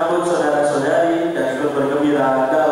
saudara-saudari dan ikut bergembira dalam